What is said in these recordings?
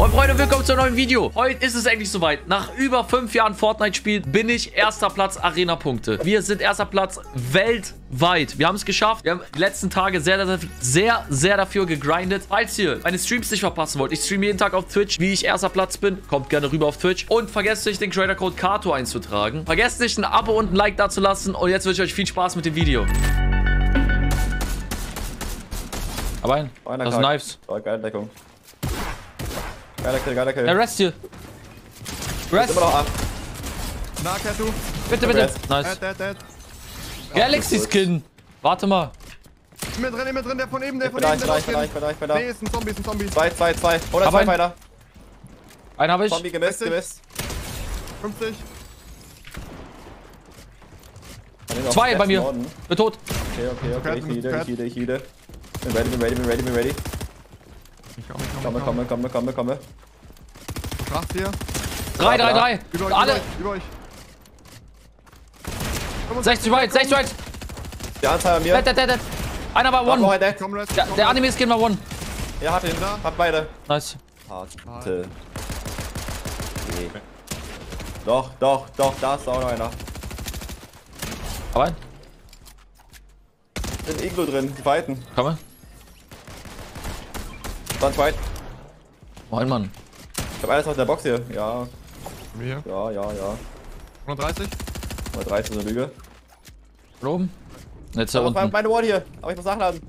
Moin Freunde, willkommen zu einem neuen Video. Heute ist es endlich soweit. Nach über fünf Jahren Fortnite-Spiel bin ich erster Platz Arena-Punkte. Wir sind erster Platz weltweit. Wir haben es geschafft. Wir haben die letzten Tage sehr, sehr, sehr, sehr dafür gegrindet. Falls ihr meine Streams nicht verpassen wollt, ich streame jeden Tag auf Twitch, wie ich erster Platz bin. Kommt gerne rüber auf Twitch. Und vergesst nicht, den Creator-Code KATO einzutragen. Vergesst nicht, ein Abo und ein Like dazulassen. Und jetzt wünsche ich euch viel Spaß mit dem Video. Aber ein. Das sind. Knives. Oh, geile Deckung. Geiler Kill, geiler Kill. Der Rest hier. Rest. Immer noch ab. Na, Katu. Bitte, bitte. Rest. Nice. Dead, dead, dead. Galaxy Skin. Warte mal. Immer drin, immer drin, der von eben, der Ich von eben, ich der bin da, ich bin da, ich bin da, ich bin da. Nee, ist ein Zombie, ist ein Zombie. Zwei, zwei, zwei. Oder zwei weiter. Einen habe ich. Zombie gemisst, 60. gemisst. 50. Von denen auf Zwei bei mir. Norden. Bin tot. Okay, okay, okay. Ich heale, ich heale, ich heale. Bin ready, bin ready, bin ready, bin ready. Komme, Komme, komme, komme, komme. Kracht hier. Drei, drei, drei. Über euch, Alle. über euch, über euch. 60 right, 60 right. Die Anzahl an mir. Dead, dead, dead, dead. Einer war one. Dead. Der, der. Anime-Skin war one. Ja, hab ihn. Da. Hab beide. Nice. Harte. Okay. Doch, doch, doch, da ist auch noch einer. Aber ein. Sind Iglo drin, die fighten. Komme. Dann fight. Moin, Mann. Ich hab alles auf der Box hier. Ja, Wir hier. ja, ja, ja. 130. Mal 13 eine Lüge. Oben. Jetzt da unten. unten. Meine Ward hier. Aber ich muss nachladen.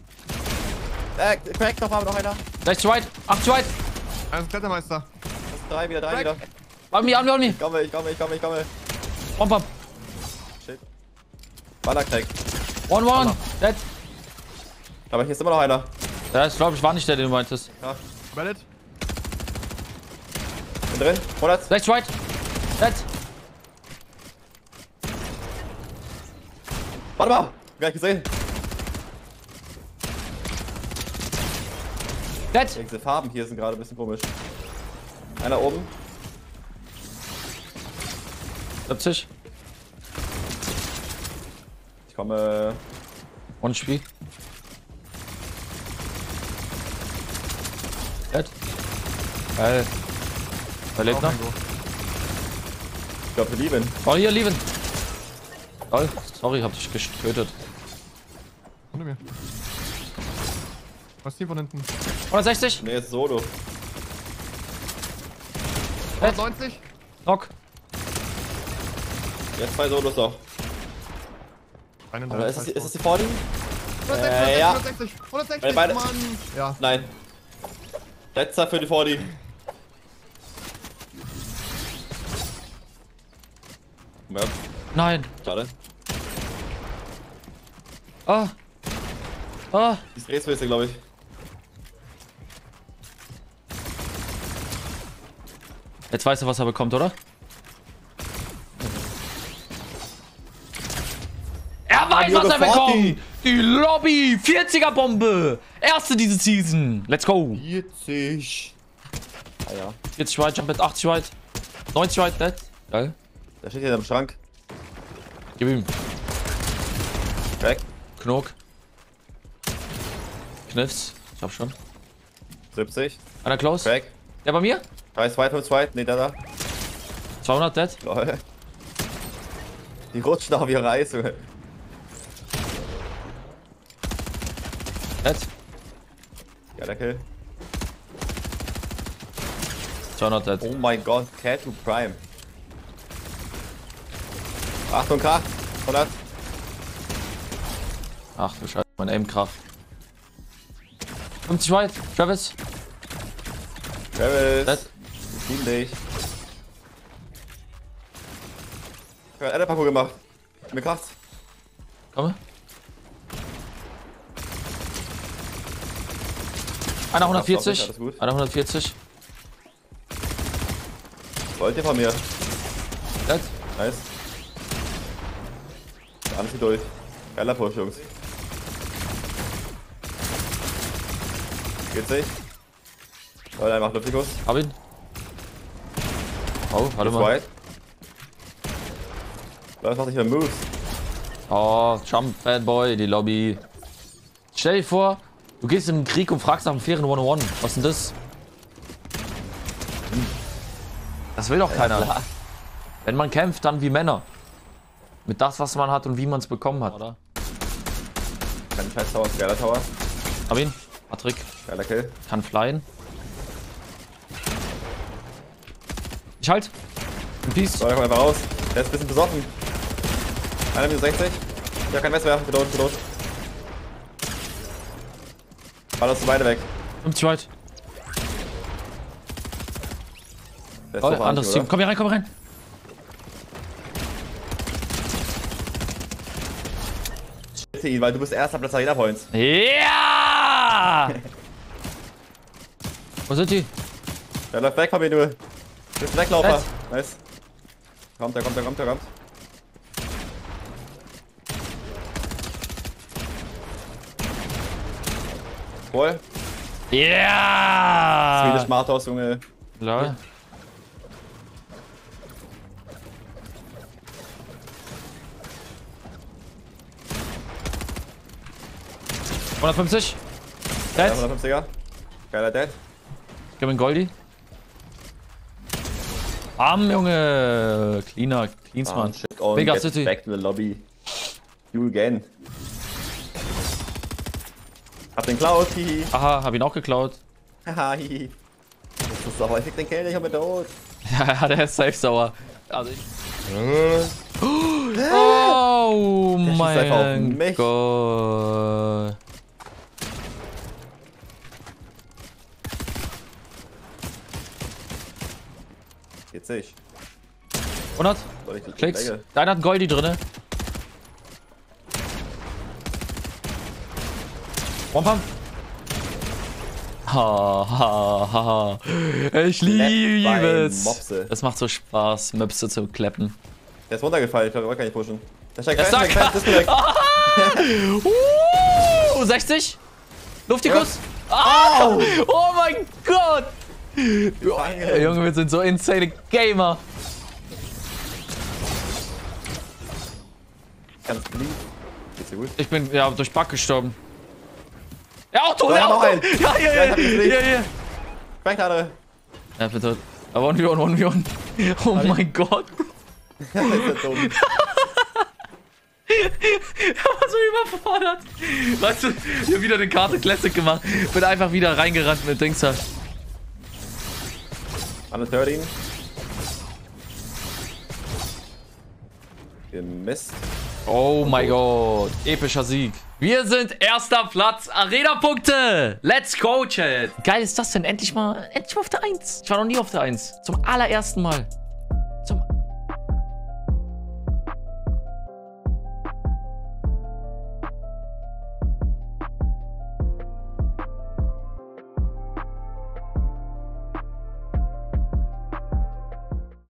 Äh, Crack noch mal, noch einer. 60 right, 80 right. Eins Klettermeister. Das sind drei wieder, drei Crack. wieder. On me, on me, on me. Ich komme, ich komme, ich komme, ich komme. One pump. Shit. Baller Crack. One, one. Dead. Aber hier ist immer noch einer. Ja, ich glaube, ich war nicht der, den du meintest. Ja, Ballet. Drin. 100. 60 right. Dead. Warte mal. Gar nicht gesehen. Dead. Diese Farben hier sind gerade ein bisschen komisch. Einer oben. 70. Ich komme. One Spiel. Dead. Geil. Wer lebt noch? Ich glaube, wir lieben. Oh, hier, Lieven. Oh, sorry, hab dich getötet. Unter mir. Was ist hier von hinten? 160. Nee, ist Solo. Dead. 190. Knock. Jetzt zwei Solos noch. Oder 31. ist das, die- ist das die Vorliegen? 160, Äh, ja. 160, 160, Weil beide- Mann. Ja. Nein. Letzter für die Vorliegen. Ja, Nein. schade. Ah. Ah. Die ist Drehswiste, glaube ich. Jetzt weißt du, was er bekommt, oder? Er weiß, was er 40. bekommt! Die Lobby! 40er Bombe! Erste diese Season! Let's go! 40. Ah ja. 40 weit, Jump mit 80 weit. 90 weit, dead. Geil. Der steht hier im Schrank. Gib ihm. Crack. Knock. Kniffs. Ich hab schon. 70. Einer close. Crack. Der bei mir? 3, 2, 5, 2. Nee, da, da. 200 dead. Lol. Die rutschen auf ihre Eis. Junge. Dead. Geiler Kill. 200 dead. Oh mein Gott. Cat to Prime. Achtung, Kraft. 100. Ach du Scheiße, mein Aimkraft. 50 weit. Travis. Travis. Ich liebe dich. Ich hab einen Parkour gemacht. Mir kracht's. Komme. Einer Alles 140. gut. Einer 140. Wollt ihr von mir? Dead. Nice. Der andere durch. Geiler Push, Jungs. Geht's nicht? Leute, macht Luftikus. Hab ihn. Oh, warte mal. White. Leute, macht nicht mehr Moves. Oh, Jump, Fanboy, die Lobby. Stell dir vor, du gehst in den Krieg und fragst nach einem fairen One-on-One. Was ist denn das? Das will doch keiner. klar. Wenn man kämpft, dann wie Männer. Mit das, was man hat und wie man es bekommen hat. Oder? Kein scheiß Tower, geiler Tower. Hab ihn. Patrick Geiler Kill. kann flyen. Ich halt. Ein Piece. So, der kommt einfach raus. Der ist ein bisschen besoffen. Einer minus 60. Ja, kein Messer mehr. Bedroht, bedroht. Ballerst du beide weg. 50 weit. Ist Oh, anderes Team. Komm hier rein, komm hier rein. Bitte ihn, weil du bist erster Platz Arena Points. Ja! Wo sind die? Der läuft weg von mir, du. Du bist ein Weglaufer. Nett. Nice. Kommt, der kommt, der kommt, der kommt. Wohl. Ja! Swedish Martos, Junge. Lol. ...150. Ja, Dead. 150er. Geiler Dead. Gib mir einen Goldi. Arm, Junge. Cleaner. Cleansmann. Mega get City. Back to the lobby. You again. Hab den Cloud, hihi. Aha, hab ihn auch geklaut. Haha, hihi. Das ist sauer, ich krieg den nicht, ich bin tot. Ja, der ist safe sauer. Also ich... Oh schießt einfach auf mein. Gott. Jetzt sehe ich. 100. Soll ich die Klicks. Deiner hat ein Goldi drinne. One Pump. Ha, ha, ha. Ich liebe es. Es macht so Spaß, Möpse zu kleppen. Der ist runtergefallen, ich kann nicht pushen. Der steigt Der rein, ist da. Disconnect. Uh, 60. Luftikus. Ah, oh mein Bein. Junge, wir sind so insane Gamer. Ganz lieb. Geht's dir gut? Ich bin ja durch Bug gestorben. Ja, Auto, der haben wir Auto. einen. Ja, ja, Ja, ja, ich hab ja, ja. Sprengladere. Ja, bitte. Aber 1v1, 1v1. Oh mein Gott. Das ist ja dumm. Er war so überfordert. Weißt du, ich hab wieder eine Karte Classic gemacht. Bin einfach wieder reingerannt mit Dings da. Alle 13. Gemisst. Oh mein Gott. Epischer Sieg. Wir sind erster Platz. Arena-Punkte. Let's go, Chat. Geil ist das denn? Endlich mal, endlich mal auf der 1. Ich war noch nie auf der 1. Zum allerersten Mal.